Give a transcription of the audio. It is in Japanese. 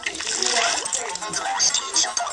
どうしてしょと。